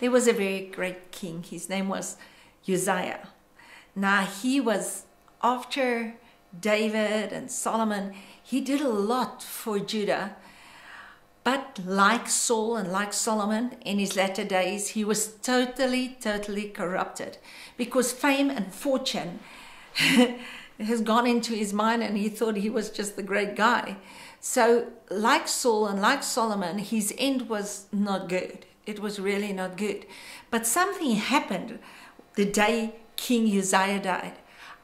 there was a very great king. His name was Uzziah. Now, he was after David and Solomon, he did a lot for Judah. But like Saul and like Solomon in his latter days, he was totally, totally corrupted because fame and fortune has gone into his mind and he thought he was just the great guy. So, like Saul and like Solomon, his end was not good. It was really not good. But something happened the day King Uzziah died.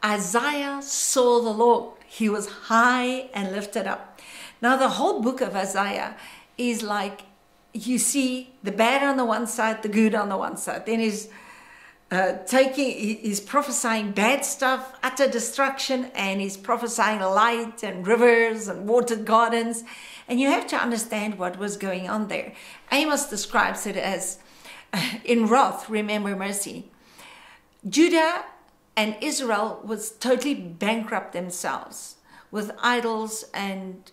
Isaiah saw the Lord. He was high and lifted up. Now, the whole book of Isaiah is like you see the bad on the one side, the good on the one side. Then he's uh, taking, he's prophesying bad stuff, utter destruction, and he's prophesying light and rivers and watered gardens. And you have to understand what was going on there. Amos describes it as in wrath, remember mercy. Judah and Israel was totally bankrupt themselves with idols and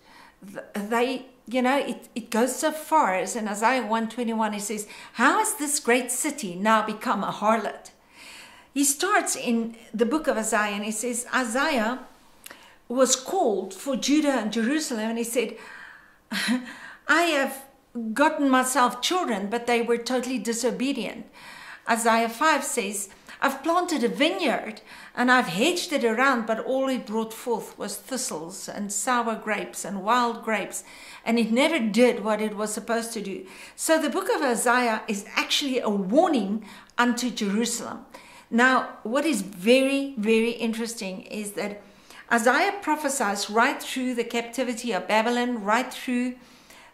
they you know it, it goes so far as in isaiah 121 he says how has this great city now become a harlot? He starts in the book of isaiah and he says isaiah was called for judah and jerusalem and he said i have gotten myself children but they were totally disobedient. Isaiah 5 says I've planted a vineyard and I've hedged it around, but all it brought forth was thistles and sour grapes and wild grapes, and it never did what it was supposed to do. So the book of Isaiah is actually a warning unto Jerusalem. Now, what is very, very interesting is that Isaiah prophesies right through the captivity of Babylon, right through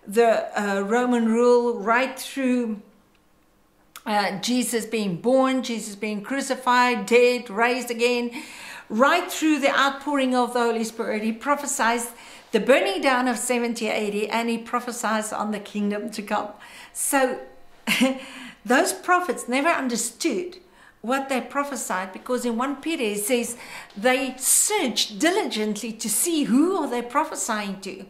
the uh, Roman rule, right through uh, Jesus being born, Jesus being crucified, dead, raised again, right through the outpouring of the Holy Spirit. He prophesies the burning down of 70 AD and he prophesies on the kingdom to come. So those prophets never understood what they prophesied because in 1 Peter it says they searched diligently to see who are they prophesying to.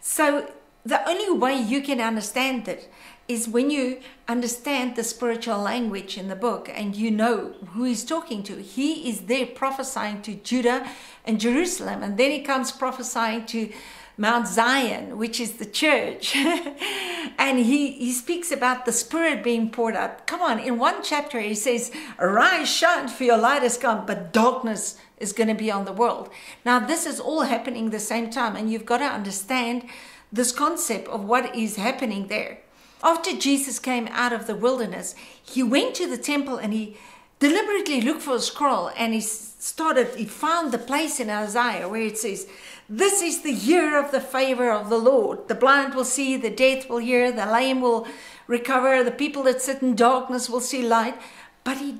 So the only way you can understand it is when you understand the spiritual language in the book and you know who he's talking to. He is there prophesying to Judah and Jerusalem, and then he comes prophesying to Mount Zion, which is the church. and he, he speaks about the Spirit being poured out. Come on, in one chapter, he says, Arise, shine, for your light has come, but darkness is going to be on the world. Now, this is all happening the same time, and you've got to understand this concept of what is happening there. After Jesus came out of the wilderness, he went to the temple and he deliberately looked for a scroll and he started, he found the place in Isaiah where it says, This is the year of the favor of the Lord. The blind will see, the deaf will hear, the lame will recover, the people that sit in darkness will see light. But he,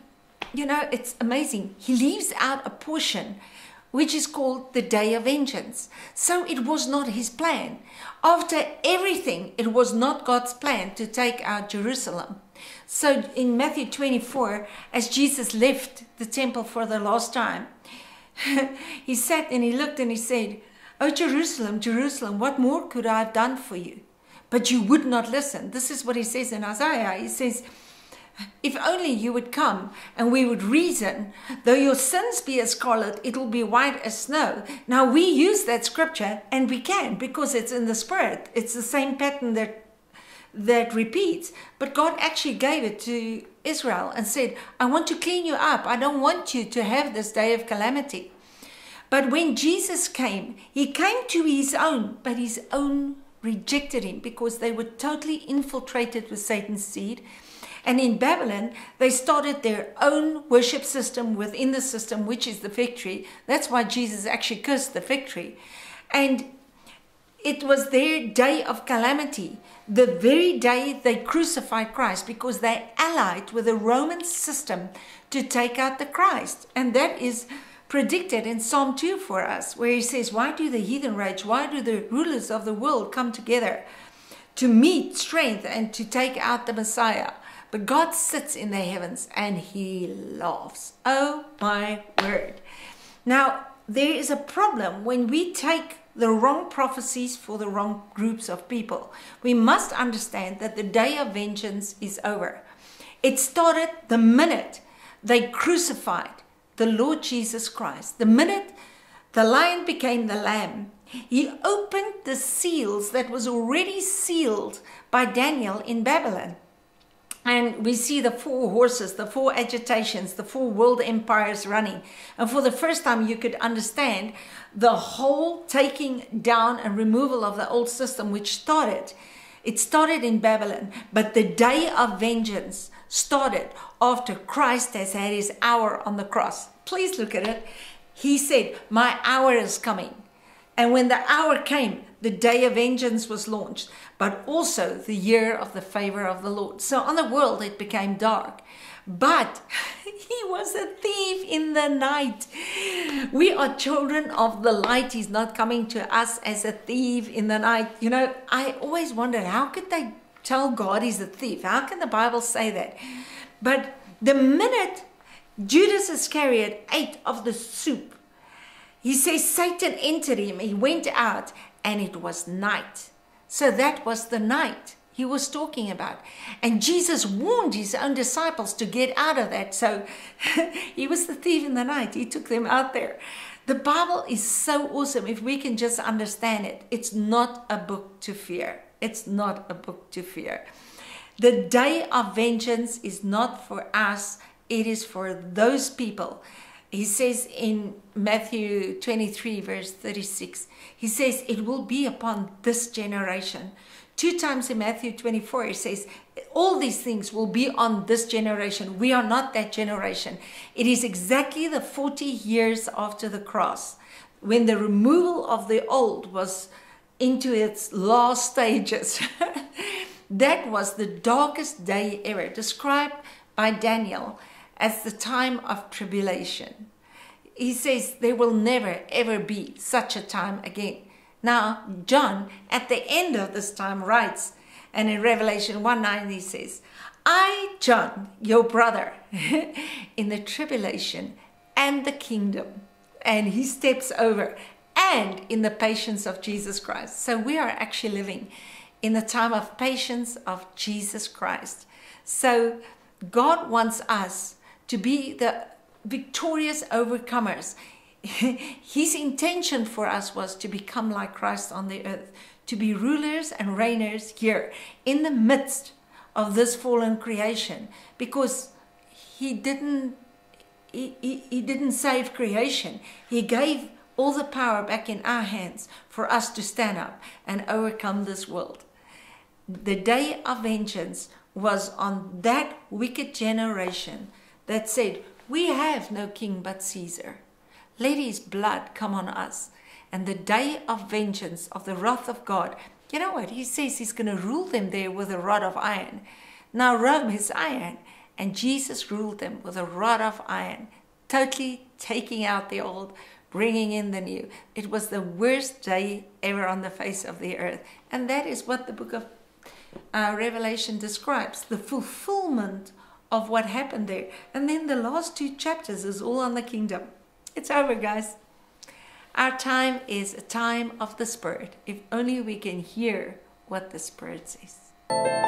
you know, it's amazing. He leaves out a portion which is called the day of vengeance. So it was not his plan. After everything, it was not God's plan to take out Jerusalem. So in Matthew 24, as Jesus left the temple for the last time, he sat and he looked and he said, Oh, Jerusalem, Jerusalem, what more could I have done for you? But you would not listen. This is what he says in Isaiah. He says, if only you would come and we would reason, though your sins be as scarlet, it will be white as snow. Now we use that scripture and we can because it's in the spirit. It's the same pattern that that repeats. But God actually gave it to Israel and said, I want to clean you up. I don't want you to have this day of calamity. But when Jesus came, he came to his own, but his own rejected him because they were totally infiltrated with Satan's seed and in Babylon, they started their own worship system within the system, which is the fig tree. That's why Jesus actually cursed the fig tree. And it was their day of calamity, the very day they crucified Christ, because they allied with the Roman system to take out the Christ. And that is predicted in Psalm 2 for us, where he says, Why do the heathen rage? Why do the rulers of the world come together to meet strength and to take out the Messiah? But God sits in the heavens and he laughs. Oh my word. Now, there is a problem when we take the wrong prophecies for the wrong groups of people. We must understand that the day of vengeance is over. It started the minute they crucified the Lord Jesus Christ. The minute the lion became the lamb, he opened the seals that was already sealed by Daniel in Babylon. And we see the four horses, the four agitations, the four world empires running. And for the first time, you could understand the whole taking down and removal of the old system, which started. It started in Babylon, but the day of vengeance started after Christ has had his hour on the cross. Please look at it. He said, My hour is coming. And when the hour came, the day of vengeance was launched, but also the year of the favor of the Lord. So on the world it became dark. But he was a thief in the night. We are children of the light. He's not coming to us as a thief in the night. You know, I always wondered how could they tell God he's a thief? How can the Bible say that? But the minute Judas Iscariot ate of the soup, he says Satan entered him. He went out and it was night. So that was the night he was talking about. And Jesus warned his own disciples to get out of that. So he was the thief in the night. He took them out there. The Bible is so awesome if we can just understand it. It's not a book to fear. It's not a book to fear. The day of vengeance is not for us, it is for those people he says in Matthew 23, verse 36, he says, It will be upon this generation. Two times in Matthew 24, he says, All these things will be on this generation. We are not that generation. It is exactly the 40 years after the cross when the removal of the old was into its last stages. that was the darkest day ever, described by Daniel as the time of tribulation. He says there will never ever be such a time again. Now, John at the end of this time writes, and in Revelation 1 9 he says, I, John, your brother, in the tribulation and the kingdom. And he steps over, and in the patience of Jesus Christ. So we are actually living in the time of patience of Jesus Christ. So God wants us to be the victorious overcomers. His intention for us was to become like Christ on the earth, to be rulers and reigners here in the midst of this fallen creation because he didn't he, he, he didn't save creation. He gave all the power back in our hands for us to stand up and overcome this world. The day of vengeance was on that wicked generation that said, We have no king but Caesar. Let his blood come on us. And the day of vengeance, of the wrath of God, you know what? He says he's going to rule them there with a rod of iron. Now, Rome is iron, and Jesus ruled them with a rod of iron, totally taking out the old, bringing in the new. It was the worst day ever on the face of the earth. And that is what the book of uh, Revelation describes the fulfillment of what happened there. And then the last two chapters is all on the kingdom. It's over, guys. Our time is a time of the Spirit, if only we can hear what the Spirit says.